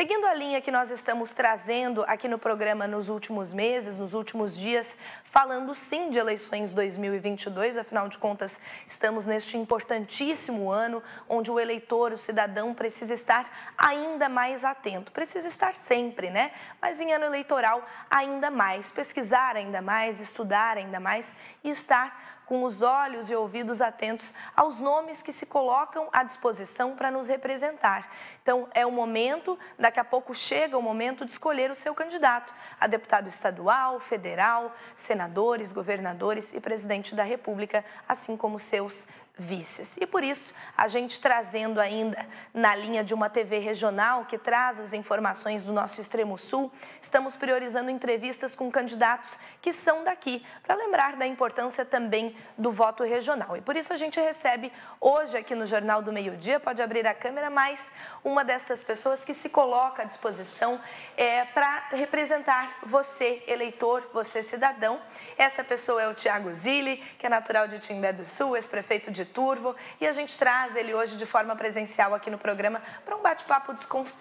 Seguindo a linha que nós estamos trazendo aqui no programa nos últimos meses, nos últimos dias, falando sim de eleições 2022, afinal de contas, estamos neste importantíssimo ano onde o eleitor, o cidadão, precisa estar ainda mais atento. Precisa estar sempre, né? Mas em ano eleitoral, ainda mais. Pesquisar ainda mais, estudar ainda mais e estar com os olhos e ouvidos atentos aos nomes que se colocam à disposição para nos representar. Então, é o momento, daqui a pouco chega o momento de escolher o seu candidato a deputado estadual, federal, senadores, governadores e presidente da República, assim como seus vices. E por isso, a gente trazendo ainda na linha de uma TV regional que traz as informações do nosso extremo sul, estamos priorizando entrevistas com candidatos que são daqui, para lembrar da importância também do voto regional. E por isso a gente recebe hoje aqui no Jornal do Meio Dia, pode abrir a câmera, mais uma dessas pessoas que se coloca à disposição é, para representar você, eleitor, você, cidadão. Essa pessoa é o Tiago Zilli, que é natural de Timbé do Sul, ex-prefeito de Turvo, e a gente traz ele hoje de forma presencial aqui no programa para um bate-papo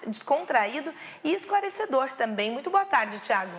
descontraído e esclarecedor também. Muito boa tarde, Tiago.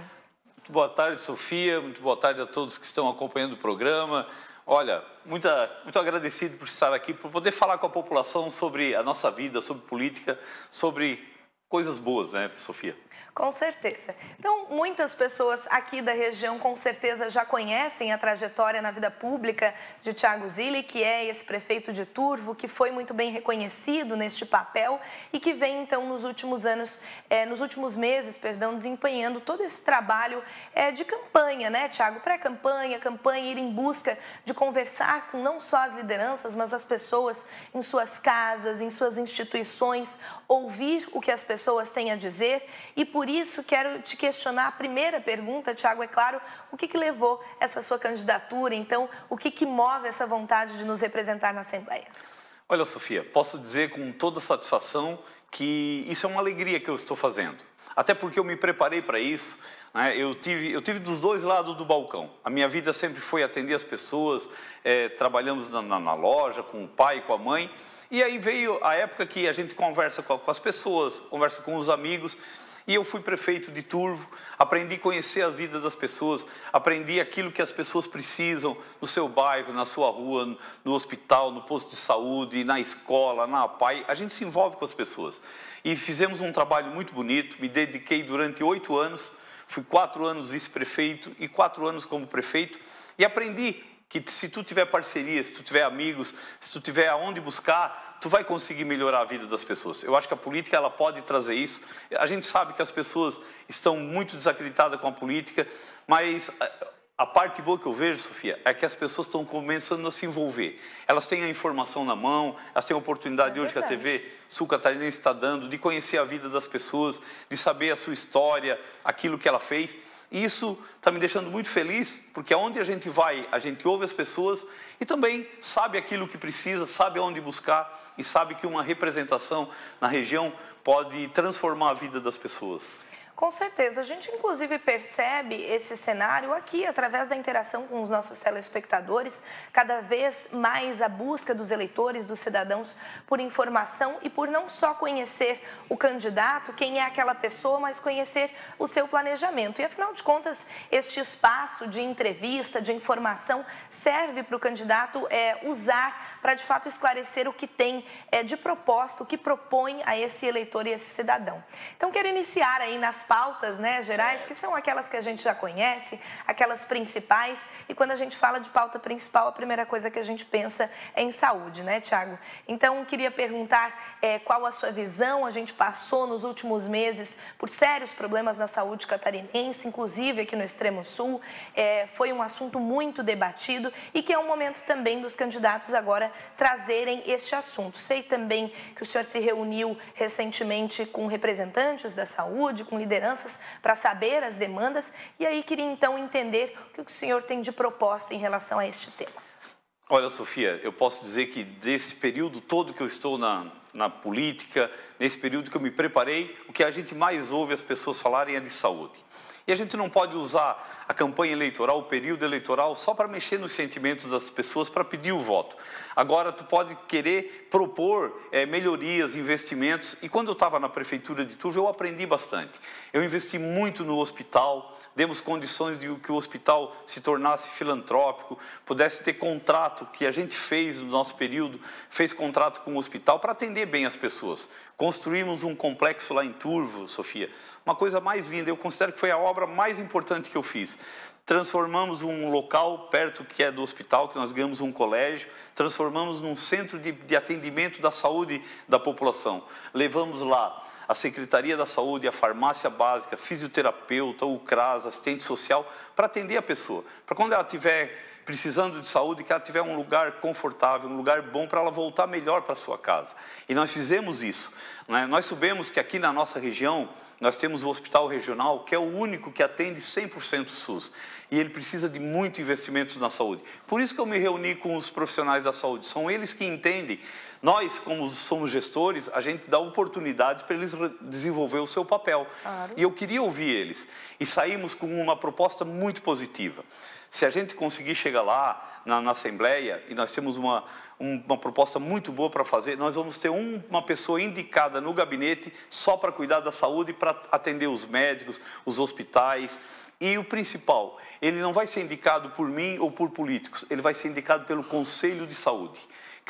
Muito boa tarde, Sofia. Muito boa tarde a todos que estão acompanhando o programa. Olha, muita, muito agradecido por estar aqui, por poder falar com a população sobre a nossa vida, sobre política, sobre coisas boas, né, Sofia? Com certeza. Então, muitas pessoas aqui da região com certeza já conhecem a trajetória na vida pública de Tiago Zilli, que é esse prefeito de Turvo, que foi muito bem reconhecido neste papel e que vem então nos últimos anos, é, nos últimos meses, perdão, desempenhando todo esse trabalho é, de campanha, né, Tiago? Pré-campanha, campanha, ir em busca de conversar com não só as lideranças, mas as pessoas em suas casas, em suas instituições, ouvir o que as pessoas têm a dizer e por isso quero te questionar a primeira pergunta, Tiago, é claro, o que, que levou essa sua candidatura, então, o que, que move essa vontade de nos representar na Assembleia? Olha, Sofia, posso dizer com toda satisfação que isso é uma alegria que eu estou fazendo. Até porque eu me preparei para isso, né? eu, tive, eu tive dos dois lados do balcão. A minha vida sempre foi atender as pessoas, é, trabalhamos na, na, na loja com o pai, com a mãe, e aí veio a época que a gente conversa com, com as pessoas, conversa com os amigos, e eu fui prefeito de Turvo, aprendi a conhecer a vida das pessoas, aprendi aquilo que as pessoas precisam no seu bairro, na sua rua, no hospital, no posto de saúde, na escola, na APAI. A gente se envolve com as pessoas. E fizemos um trabalho muito bonito, me dediquei durante oito anos, fui quatro anos vice-prefeito e quatro anos como prefeito, e aprendi que se tu tiver parceria, se tu tiver amigos, se tu tiver aonde buscar, tu vai conseguir melhorar a vida das pessoas. Eu acho que a política ela pode trazer isso. A gente sabe que as pessoas estão muito desacreditadas com a política, mas a parte boa que eu vejo, Sofia, é que as pessoas estão começando a se envolver. Elas têm a informação na mão, elas têm a oportunidade é hoje que a TV Sul Catarinense está dando de conhecer a vida das pessoas, de saber a sua história, aquilo que ela fez. E isso está me deixando muito feliz, porque aonde a gente vai, a gente ouve as pessoas e também sabe aquilo que precisa, sabe aonde buscar e sabe que uma representação na região pode transformar a vida das pessoas. Com certeza. A gente, inclusive, percebe esse cenário aqui, através da interação com os nossos telespectadores, cada vez mais a busca dos eleitores, dos cidadãos, por informação e por não só conhecer o candidato, quem é aquela pessoa, mas conhecer o seu planejamento. E, afinal de contas, este espaço de entrevista, de informação, serve para o candidato é, usar para de fato esclarecer o que tem é, de proposta, o que propõe a esse eleitor e esse cidadão. Então, quero iniciar aí nas pautas né, gerais, que são aquelas que a gente já conhece, aquelas principais. E quando a gente fala de pauta principal, a primeira coisa que a gente pensa é em saúde, né, Tiago? Então, queria perguntar é, qual a sua visão. A gente passou nos últimos meses por sérios problemas na saúde catarinense, inclusive aqui no extremo sul. É, foi um assunto muito debatido e que é um momento também dos candidatos agora trazerem este assunto. Sei também que o senhor se reuniu recentemente com representantes da saúde, com lideranças, para saber as demandas, e aí queria então entender o que o senhor tem de proposta em relação a este tema. Olha, Sofia, eu posso dizer que desse período todo que eu estou na, na política, nesse período que eu me preparei, o que a gente mais ouve as pessoas falarem é de saúde. E a gente não pode usar a campanha eleitoral, o período eleitoral, só para mexer nos sentimentos das pessoas, para pedir o voto. Agora, tu pode querer propor é, melhorias, investimentos. E quando eu estava na prefeitura de Turvo, eu aprendi bastante. Eu investi muito no hospital, demos condições de que o hospital se tornasse filantrópico, pudesse ter contrato, que a gente fez no nosso período, fez contrato com o hospital para atender bem as pessoas. Construímos um complexo lá em Turvo, Sofia, uma coisa mais linda. Eu considero que foi a obra mais importante que eu fiz transformamos um local perto que é do hospital, que nós ganhamos um colégio, transformamos num centro de, de atendimento da saúde da população. Levamos lá a Secretaria da Saúde, a farmácia básica, fisioterapeuta, o CRAS, assistente social, para atender a pessoa. Para quando ela tiver precisando de saúde, que ela tiver um lugar confortável, um lugar bom para ela voltar melhor para sua casa. E nós fizemos isso. Né? Nós sabemos que aqui na nossa região, nós temos o hospital regional, que é o único que atende 100% SUS. E ele precisa de muito investimento na saúde. Por isso que eu me reuni com os profissionais da saúde. São eles que entendem. Nós, como somos gestores, a gente dá oportunidade para eles desenvolver o seu papel. Claro. E eu queria ouvir eles. E saímos com uma proposta muito positiva. Se a gente conseguir chegar lá na, na Assembleia, e nós temos uma, uma proposta muito boa para fazer, nós vamos ter um, uma pessoa indicada no gabinete só para cuidar da saúde, para atender os médicos, os hospitais. E o principal, ele não vai ser indicado por mim ou por políticos, ele vai ser indicado pelo Conselho de Saúde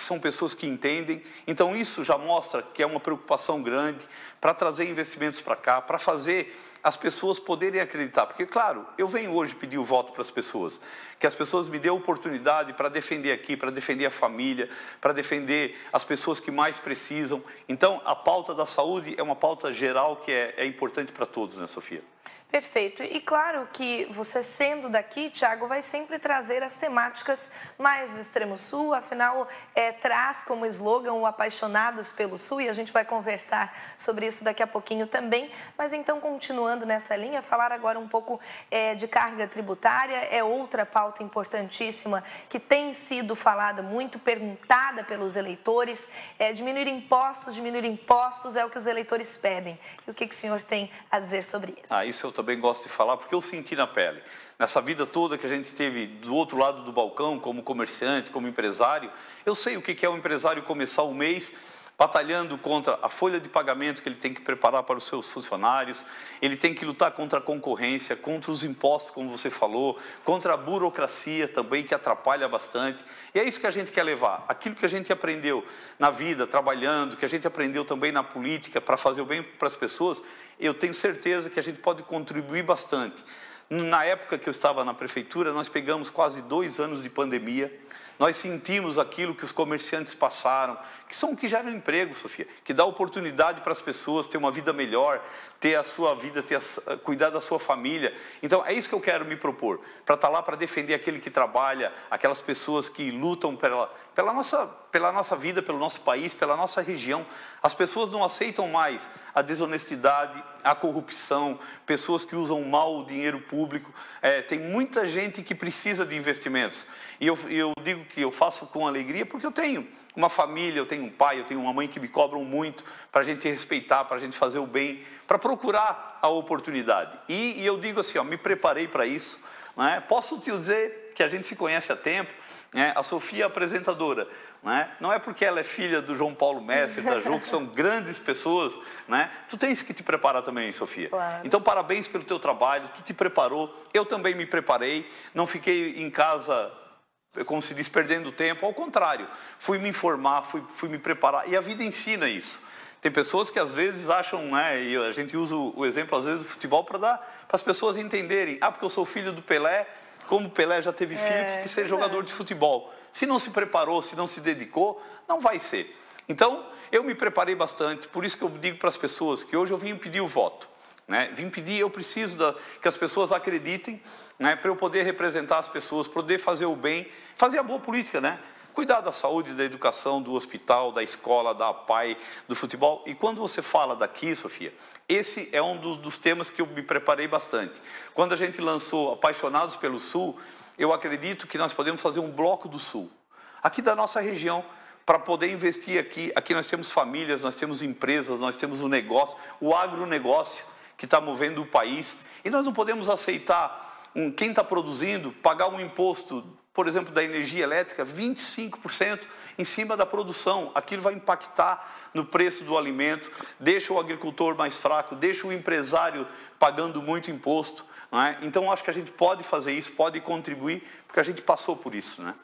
que são pessoas que entendem. Então, isso já mostra que é uma preocupação grande para trazer investimentos para cá, para fazer as pessoas poderem acreditar. Porque, claro, eu venho hoje pedir o voto para as pessoas, que as pessoas me dêem oportunidade para defender aqui, para defender a família, para defender as pessoas que mais precisam. Então, a pauta da saúde é uma pauta geral que é, é importante para todos, né, Sofia? Perfeito. E claro que você sendo daqui, Tiago, vai sempre trazer as temáticas mais do extremo sul, afinal, é, traz como slogan o Apaixonados pelo Sul e a gente vai conversar sobre isso daqui a pouquinho também. Mas então, continuando nessa linha, falar agora um pouco é, de carga tributária, é outra pauta importantíssima que tem sido falada muito, perguntada pelos eleitores. É, diminuir impostos, diminuir impostos é o que os eleitores pedem. E o que, que o senhor tem a dizer sobre isso? Ah, isso eu também gosto de falar porque eu senti na pele. Nessa vida toda que a gente teve do outro lado do balcão, como comerciante, como empresário, eu sei o que é o empresário começar o mês batalhando contra a folha de pagamento que ele tem que preparar para os seus funcionários, ele tem que lutar contra a concorrência, contra os impostos, como você falou, contra a burocracia também, que atrapalha bastante. E é isso que a gente quer levar. Aquilo que a gente aprendeu na vida, trabalhando, que a gente aprendeu também na política para fazer o bem para as pessoas, eu tenho certeza que a gente pode contribuir bastante. Na época que eu estava na prefeitura, nós pegamos quase dois anos de pandemia nós sentimos aquilo que os comerciantes passaram, que são que geram emprego, Sofia, que dá oportunidade para as pessoas ter uma vida melhor, ter a sua vida, ter a, cuidar da sua família. Então é isso que eu quero me propor, para estar tá lá para defender aquele que trabalha, aquelas pessoas que lutam pela, pela, nossa, pela nossa vida, pelo nosso país, pela nossa região. As pessoas não aceitam mais a desonestidade, a corrupção, pessoas que usam mal o dinheiro público. É, tem muita gente que precisa de investimentos. E eu, eu digo que eu faço com alegria porque eu tenho uma família, eu tenho um pai, eu tenho uma mãe que me cobram muito para a gente respeitar, para a gente fazer o bem, para procurar a oportunidade. E, e, eu digo assim, ó, me preparei para isso. Né? Posso te dizer que a gente se conhece há tempo. Né? A Sofia é apresentadora. Né? Não é porque ela é filha do João Paulo Messi, da Ju, que são grandes pessoas. Né? Tu tens que te preparar também, Sofia. Claro. Então, parabéns pelo teu trabalho. Tu te preparou. Eu também me preparei. Não fiquei em casa como se diz, perdendo tempo. Ao contrário, fui me informar, fui, fui me preparar. E a vida ensina isso. Tem pessoas que às vezes acham, né, e a gente usa o exemplo às vezes do futebol para dar para as pessoas entenderem, ah, porque eu sou filho do Pelé, como o Pelé já teve filho, é, que ser jogador de futebol. Se não se preparou, se não se dedicou, não vai ser. Então, eu me preparei bastante, por isso que eu digo para as pessoas que hoje eu vim pedir o voto. Né? Vim pedir, eu preciso da, que as pessoas acreditem, né, para eu poder representar as pessoas, poder fazer o bem, fazer a boa política, né? Cuidar da saúde, da educação, do hospital, da escola, da PAI, do futebol. E quando você fala daqui, Sofia, esse é um do, dos temas que eu me preparei bastante. Quando a gente lançou Apaixonados pelo Sul, eu acredito que nós podemos fazer um bloco do Sul, aqui da nossa região, para poder investir aqui. Aqui nós temos famílias, nós temos empresas, nós temos o negócio, o agronegócio que está movendo o país. E nós não podemos aceitar um, quem está produzindo pagar um imposto, por exemplo, da energia elétrica, 25% em cima da produção. Aquilo vai impactar no preço do alimento, deixa o agricultor mais fraco, deixa o empresário pagando muito imposto. É? Então, acho que a gente pode fazer isso, pode contribuir, porque a gente passou por isso. Né?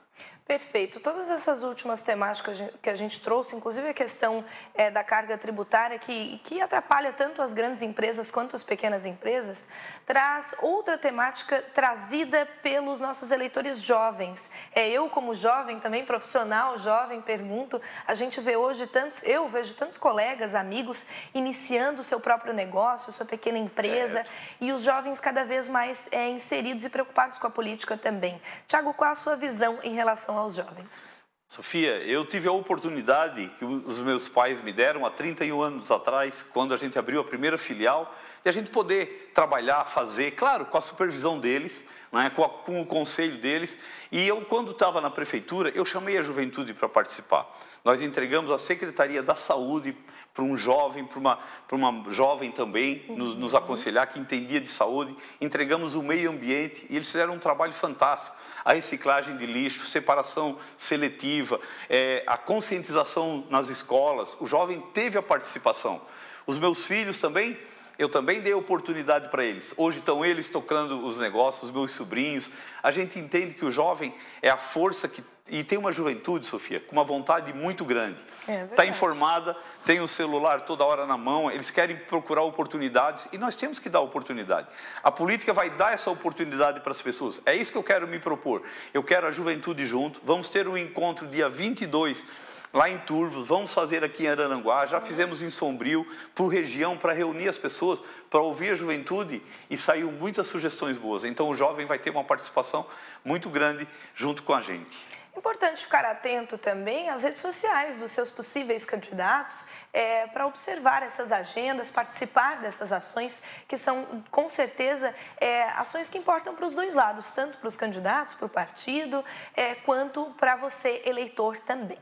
Perfeito. Todas essas últimas temáticas que a gente trouxe, inclusive a questão é, da carga tributária, que, que atrapalha tanto as grandes empresas quanto as pequenas empresas, traz outra temática trazida pelos nossos eleitores jovens. É, eu, como jovem, também profissional jovem, pergunto, a gente vê hoje tantos, eu vejo tantos colegas, amigos, iniciando o seu próprio negócio, sua pequena empresa, certo. e os jovens cada vez mais é, inseridos e preocupados com a política também. Tiago, qual a sua visão em relação aos jovens? Sofia, eu tive a oportunidade que os meus pais me deram há 31 anos atrás, quando a gente abriu a primeira filial, de a gente poder trabalhar, fazer, claro, com a supervisão deles, né, com, a, com, o conselho deles. E eu, quando estava na prefeitura, eu chamei a juventude para participar. Nós entregamos a Secretaria da Saúde para um jovem, para uma, para uma jovem também, nos, nos aconselhar, que entendia de saúde. Entregamos o meio ambiente e eles fizeram um trabalho fantástico. A reciclagem de lixo, separação seletiva, é, a conscientização nas escolas. O jovem teve a participação. Os meus filhos também eu também dei oportunidade para eles. Hoje estão eles tocando os negócios, meus sobrinhos. A gente entende que o jovem é a força que e tem uma juventude, Sofia, com uma vontade muito grande. Está é tá informada, tem o celular toda hora na mão, eles querem procurar oportunidades e nós temos que dar oportunidade. A política vai dar essa oportunidade para as pessoas. É isso que eu quero me propor. Eu quero a juventude junto. Vamos ter um encontro dia 22 lá em Turvos, vamos fazer aqui em Araranguá, já fizemos em Sombrio, por região, para reunir as pessoas, para ouvir a juventude e saiu muitas sugestões boas. Então o jovem vai ter uma participação muito grande junto com a gente. Importante ficar atento também às redes sociais dos seus possíveis candidatos é, para observar essas agendas, participar dessas ações, que são, com certeza, é, ações que importam para os dois lados, tanto para os candidatos, para o partido, é, quanto para você, eleitor, também.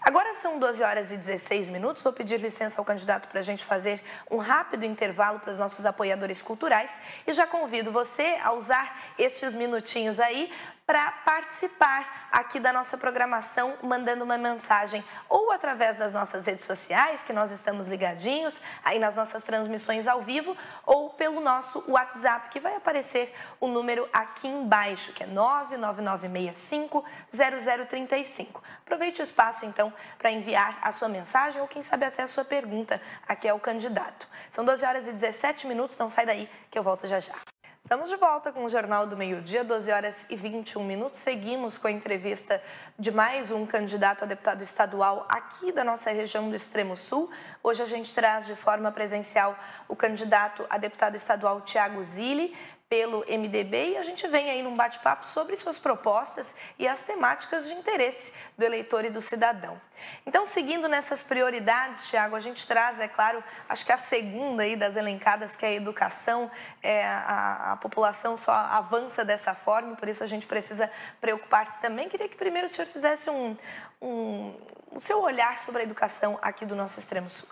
Agora são 12 horas e 16 minutos. Vou pedir licença ao candidato para a gente fazer um rápido intervalo para os nossos apoiadores culturais e já convido você a usar estes minutinhos aí para participar aqui da nossa programação, mandando uma mensagem ou através das nossas redes sociais, que nós estamos ligadinhos aí nas nossas transmissões ao vivo, ou pelo nosso WhatsApp, que vai aparecer o número aqui embaixo, que é 999650035. Aproveite o espaço, então, para enviar a sua mensagem ou, quem sabe, até a sua pergunta aqui ao candidato. São 12 horas e 17 minutos, não sai daí que eu volto já já. Estamos de volta com o Jornal do Meio-Dia, 12 horas e 21 minutos. Seguimos com a entrevista de mais um candidato a deputado estadual aqui da nossa região do Extremo Sul. Hoje a gente traz de forma presencial o candidato a deputado estadual Tiago Zilli pelo MDB e a gente vem aí num bate-papo sobre suas propostas e as temáticas de interesse do eleitor e do cidadão. Então, seguindo nessas prioridades, Tiago, a gente traz, é claro, acho que a segunda aí das elencadas, que é a educação, é, a, a população só avança dessa forma, por isso a gente precisa preocupar-se também. Queria que primeiro o senhor fizesse um, um, o seu olhar sobre a educação aqui do nosso extremo sul.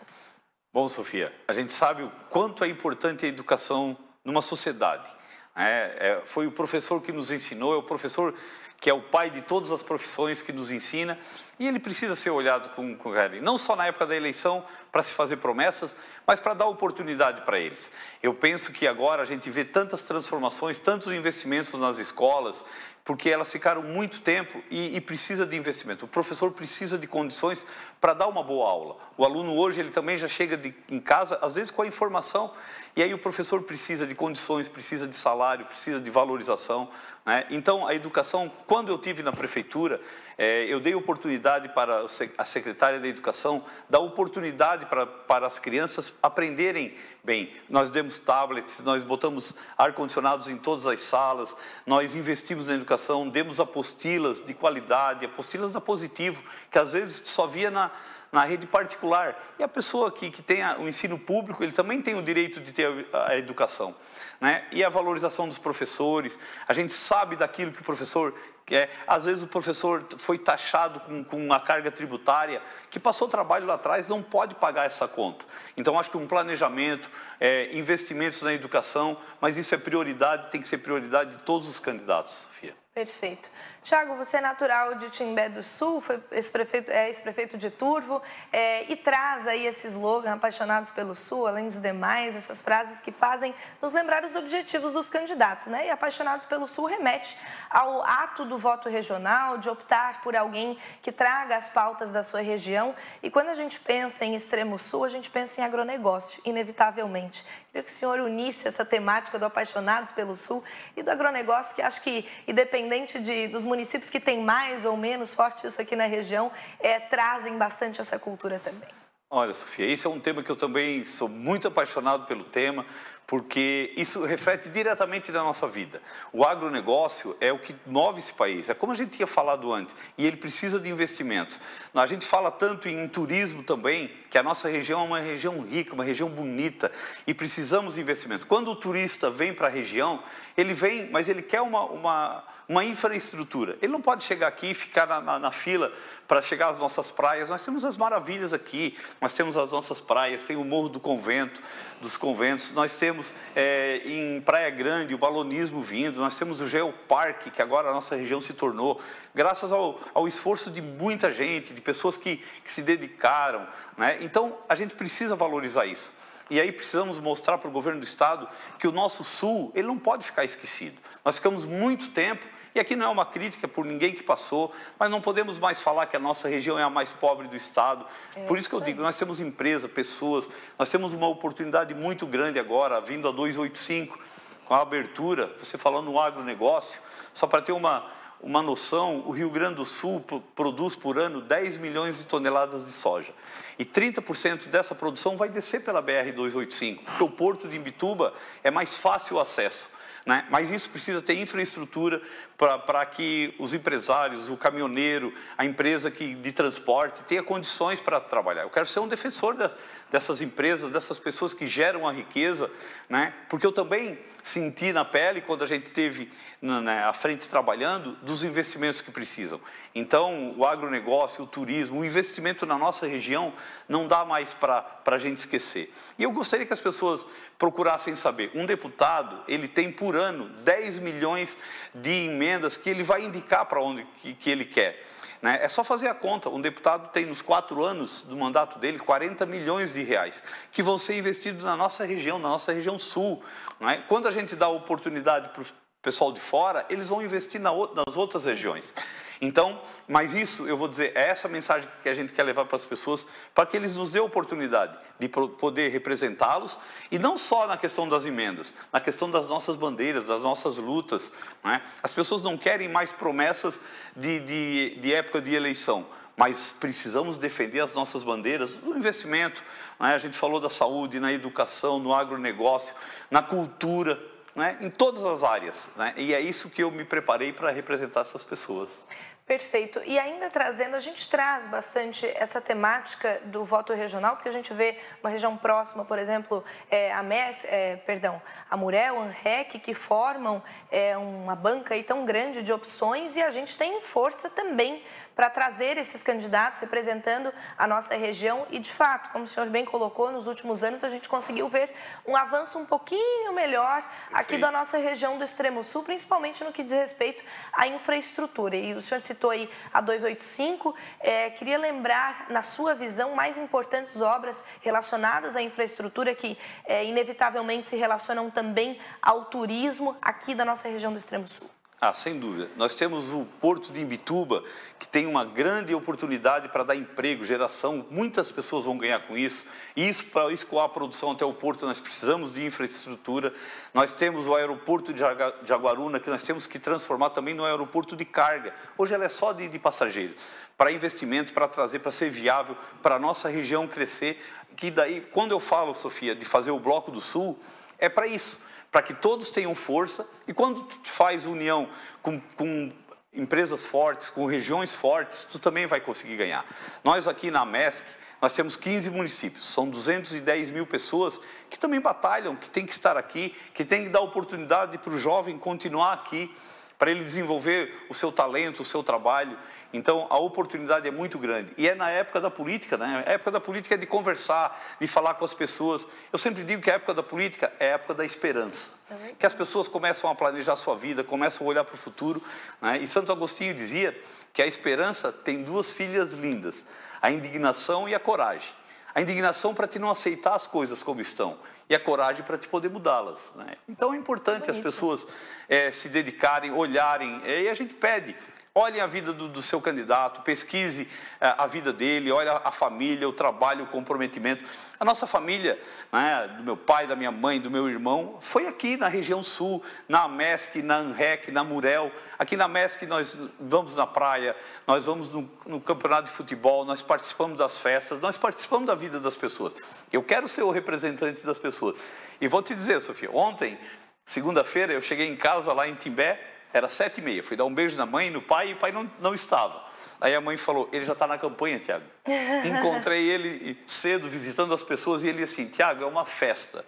Bom, Sofia, a gente sabe o quanto é importante a educação numa sociedade. É, é, foi o professor que nos ensinou, é o professor que é o pai de todas as profissões que nos ensina, e ele precisa ser olhado com, com carinho, não só na época da eleição para se fazer promessas, mas para dar oportunidade para eles. Eu penso que agora a gente vê tantas transformações, tantos investimentos nas escolas, porque elas ficaram muito tempo e, e, precisa de investimento. O professor precisa de condições para dar uma boa aula. O aluno hoje ele também já chega de, em casa, às vezes com a informação, e aí o professor precisa de condições, precisa de salário, precisa de valorização. Né? Então a educação, quando eu tive na prefeitura, é, eu dei oportunidade para a secretária da Educação, dar oportunidade para, para as crianças aprenderem bem. Nós demos tablets, nós botamos ar-condicionados em todas as salas, nós investimos na educação, demos apostilas de qualidade, apostilas da Positivo, que às vezes só via na, na rede particular. E a pessoa que, que tem o ensino público, ele também tem o direito de ter a, a educação. Né? E a valorização dos professores, a gente sabe daquilo que o professor É, às vezes o professor foi taxado com, com uma carga tributária, que passou trabalho lá atrás, não pode pagar essa conta. Então, acho que um planejamento, é, investimentos na educação, mas isso é prioridade, tem que ser prioridade de todos os candidatos, Sofia. Perfeito. Tiago, você é natural de Timbé do Sul, foi ex-prefeito, é ex-prefeito de Turvo, é, e traz aí esse slogan, apaixonados pelo Sul, além dos demais, essas frases que fazem nos lembrar os objetivos dos candidatos, né? E apaixonados pelo Sul remete ao ato do voto regional, de optar por alguém que traga as pautas da sua região. E quando a gente pensa em extremo sul, a gente pensa em agronegócio, inevitavelmente. Queria que o senhor unisse essa temática do apaixonados pelo sul e do agronegócio, que acho que, independente de, dos municípios que têm mais ou menos forte isso aqui na região, é, trazem bastante essa cultura também. Olha, Sofia, esse é um tema que eu também sou muito apaixonado pelo tema, porque isso reflete diretamente na nossa vida. O agronegócio é o que move esse país, é como a gente tinha falado antes, e ele precisa de investimentos. A gente fala tanto em turismo também, que a nossa região é uma região rica, uma região bonita, e precisamos de investimento. Quando o turista vem para a região, ele vem, mas ele quer uma, uma, uma infraestrutura. Ele não pode chegar aqui e ficar na, na, na fila para chegar às nossas praias. Nós temos as maravilhas aqui, nós temos as nossas praias, tem o Morro do Convento, dos conventos, nós temos é, em Praia Grande o balonismo vindo, nós temos o Geoparque, que agora a nossa região se tornou, graças ao, ao esforço de muita gente, de pessoas que, que se dedicaram. Né? Então, a gente precisa valorizar isso. E aí precisamos mostrar para o governo do estado que o nosso sul ele não pode ficar esquecido. Nós ficamos muito tempo e aqui não é uma crítica por ninguém que passou, mas não podemos mais falar que a nossa região é a mais pobre do estado. É por isso que eu digo, nós temos empresa, pessoas, nós temos uma oportunidade muito grande agora, vindo a 285, com a abertura, você falando no agronegócio, só para ter uma, uma noção, o Rio Grande do Sul produz por ano 10 milhões de toneladas de soja. E 30% dessa produção vai descer pela BR-285, porque o porto de Imbituba é mais fácil o acesso. Né? Mas isso precisa ter infraestrutura para que os empresários, o caminhoneiro, a empresa que, de transporte tenha condições para trabalhar. Eu quero ser um defensor da, dessas empresas, dessas pessoas que geram a riqueza, né? porque eu também senti na pele, quando a gente teve né, à frente trabalhando, dos investimentos que precisam. Então, o agronegócio, o turismo, o investimento na nossa região não dá mais para a gente esquecer. E eu gostaria que as pessoas procurassem saber, um deputado, ele tem por ano 10 milhões de emendas que ele vai indicar para onde que, que ele quer. Né? É só fazer a conta. Um deputado tem nos quatro anos do mandato dele 40 milhões de reais que vão ser investidos na nossa região, na nossa região sul. Né? Quando a gente dá oportunidade para o pessoal de fora, eles vão investir na, nas outras regiões. Então, mas isso, eu vou dizer, é essa mensagem que a gente quer levar para as pessoas, para que eles nos dêem a oportunidade de poder representá-los, e não só na questão das emendas, na questão das nossas bandeiras, das nossas lutas. É? As pessoas não querem mais promessas de, de, de época de eleição, mas precisamos defender as nossas bandeiras no investimento. Né? A gente falou da saúde, na educação, no agronegócio, na cultura, né? em todas as áreas. Né? E é isso que eu me preparei para representar essas pessoas. Perfeito. E ainda trazendo, a gente traz bastante essa temática do voto regional, porque a gente vê uma região próxima, por exemplo, é, a MES, é, perdão, a Murel, a ANREC, que formam é, uma banca aí tão grande de opções e a gente tem força também para trazer esses candidatos representando a nossa região e, de fato, como o senhor bem colocou, nos últimos anos a gente conseguiu ver um avanço um pouquinho melhor aqui da nossa região do Extremo Sul, principalmente no que diz respeito à infraestrutura. E o senhor citou aí a 285, é, queria lembrar, na sua visão, mais importantes obras relacionadas à infraestrutura que é, inevitavelmente se relacionam também ao turismo aqui da nossa região do Extremo Sul. Ah, sem dúvida. Nós temos o Porto de Imbituba, que tem uma grande oportunidade para dar emprego, geração, muitas pessoas vão ganhar com isso. E isso, para escoar a produção até o porto, nós precisamos de infraestrutura. Nós temos o aeroporto de Jaguaruna, que nós temos que transformar também no aeroporto de carga. Hoje ela é só de, de passageiros. Para investimento, para trazer, para ser viável, para a nossa região crescer. Que daí, quando eu falo, Sofia, de fazer o Bloco do Sul, é para isso para que todos tenham força. E quando tu faz união com, com empresas fortes, com regiões fortes, tu também vai conseguir ganhar. Nós aqui na MESC, nós temos 15 municípios, são 210 mil pessoas que também batalham, que tem que estar aqui, que tem que dar oportunidade para o jovem continuar aqui, para ele desenvolver o seu talento, o seu trabalho. Então, a oportunidade é muito grande. E é na época da política, né? A época da política é de conversar, de falar com as pessoas. Eu sempre digo que a época da política é a época da esperança. Que as pessoas começam a planejar a sua vida, começam a olhar para o futuro. Né? E Santo Agostinho dizia que a esperança tem duas filhas lindas, a indignação e a coragem. A indignação para te não aceitar as coisas como estão e a coragem para te poder mudá-las. Né? Então é importante as pessoas é, se dedicarem, olharem, é, e a gente pede Olhem a vida do, do seu candidato, pesquise eh, a vida dele, olhe a família, o trabalho, o comprometimento. A nossa família, né, do meu pai, da minha mãe, do meu irmão, foi aqui na região sul, na AMESC, na ANREC, na Murel. Aqui na AMESC nós vamos na praia, nós vamos no, no campeonato de futebol, nós participamos das festas, nós participamos da vida das pessoas. Eu quero ser o representante das pessoas. E vou te dizer, Sofia, ontem, segunda-feira, eu cheguei em casa lá em Timbé, era sete e meia. Fui dar um beijo na mãe e no pai e o pai não, não estava. Aí a mãe falou, ele já está na campanha, Tiago. Encontrei ele cedo visitando as pessoas e ele assim, Tiago, é uma festa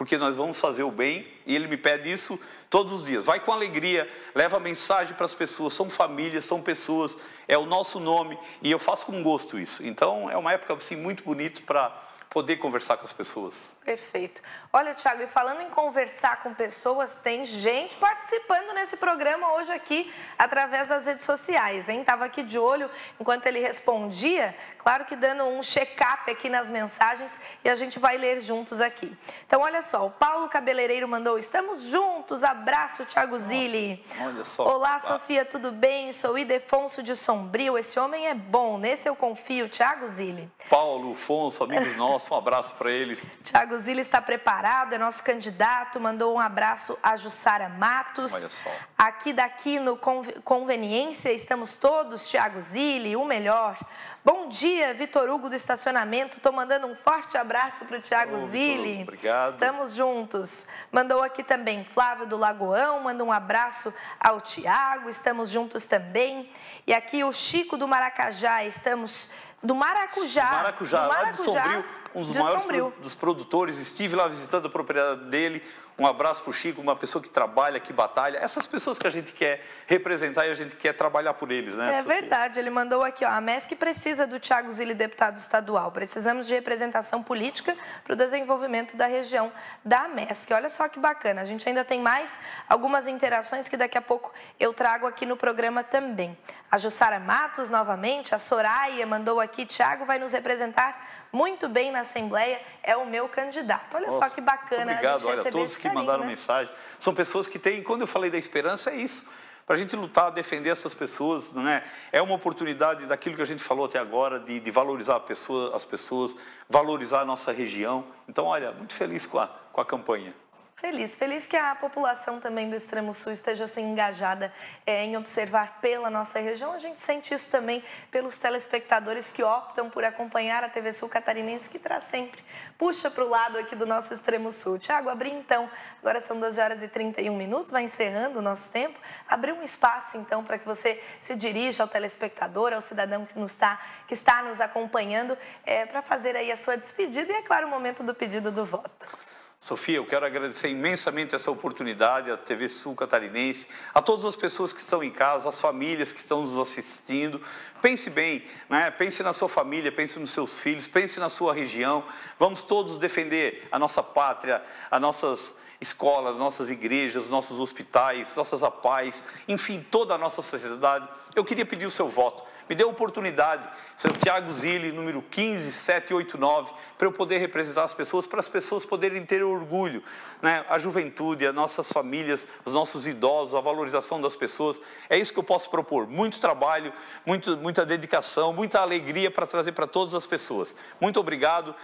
porque nós vamos fazer o bem e ele me pede isso todos os dias. Vai com alegria, leva a mensagem para as pessoas, são famílias, são pessoas, é o nosso nome e eu faço com gosto isso. Então é uma época assim muito bonita para poder conversar com as pessoas. Perfeito. Olha, Thiago, e falando em conversar com pessoas, tem gente participando nesse programa hoje aqui através das redes sociais, hein? Tava aqui de olho enquanto ele respondia, claro que dando um check-up aqui nas mensagens e a gente vai ler juntos aqui. Então, olha só, o Paulo Cabeleireiro mandou: "Estamos juntos. Abraço, Thiago Nossa, Zilli." Olha só. Olá, Sofia, tudo bem? Sou Idefonso de Sombrio. Esse homem é bom, nesse eu confio, Thiago Zilli. Paulo, Afonso, amigos nossos, um abraço para eles. Thiago Zilli está preparado é nosso candidato, mandou um abraço a Jussara Matos. Olha só. Aqui daqui no Conveniência estamos todos, Tiago Zilli, o melhor. Bom dia, Vitor Hugo do estacionamento. Estou mandando um forte abraço para o Tiago Zilli. Obrigado. Estamos juntos. Mandou aqui também Flávio do Lagoão, manda um abraço ao Tiago. Estamos juntos também. E aqui o Chico do Maracajá, estamos do Maracujá. Do Maracujá, do Maracujá lá de Sombrio um dos maiores pro, dos produtores, estive lá visitando a propriedade dele. Um abraço para o Chico, uma pessoa que trabalha, que batalha. Essas pessoas que a gente quer representar e a gente quer trabalhar por eles, né? É Sofia? verdade, ele mandou aqui, ó, a MESC precisa do Thiago Zilli, deputado estadual. Precisamos de representação política para o desenvolvimento da região da MESC. Olha só que bacana, a gente ainda tem mais algumas interações que daqui a pouco eu trago aqui no programa também. A Jussara Matos, novamente, a Soraya mandou aqui, Thiago vai nos representar muito bem na Assembleia, é o meu candidato. Olha Nossa, só que bacana. Obrigado, olha, todos que carinho, mandaram né? mensagem. São pessoas que têm, quando eu falei da esperança, é isso. Para a gente lutar, defender essas pessoas, não é? É uma oportunidade daquilo que a gente falou até agora, de, de valorizar pessoa, as pessoas, valorizar a nossa região. Então, olha, muito feliz com a, com a campanha. Feliz, feliz que a população também do extremo sul esteja assim engajada é, em observar pela nossa região. A gente sente isso também pelos telespectadores que optam por acompanhar a TV Sul Catarinense, que traz sempre, puxa para o lado aqui do nosso extremo sul. Tiago, abri então, agora são 12 horas e 31 minutos, vai encerrando o nosso tempo. Abrir um espaço então para que você se dirija ao telespectador, ao cidadão que, nos está, que está nos acompanhando, é, para fazer aí a sua despedida e, é claro, o momento do pedido do voto. Sofia, eu quero agradecer imensamente essa oportunidade à TV Sul Catarinense, a todas as pessoas que estão em casa, as famílias que estão nos assistindo. Pense bem, né? pense na sua família, pense nos seus filhos, pense na sua região. Vamos todos defender a nossa pátria, as nossas escolas, nossas igrejas, nossos hospitais, nossas APAES, enfim, toda a nossa sociedade. Eu queria pedir o seu voto me dê a oportunidade, seu Tiago Zilli, número 15789, para eu poder representar as pessoas, para as pessoas poderem ter orgulho, né? a juventude, as nossas famílias, os nossos idosos, a valorização das pessoas. É isso que eu posso propor. Muito trabalho, muito, muita dedicação, muita alegria para trazer para todas as pessoas. Muito obrigado.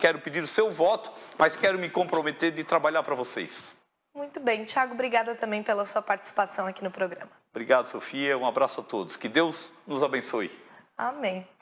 Quero pedir o seu voto, mas quero me comprometer de trabalhar para vocês. Muito bem. Tiago, obrigada também pela sua participação aqui no programa. Obrigado, Sofia. Um abraço a todos. Que Deus nos abençoe. Amém.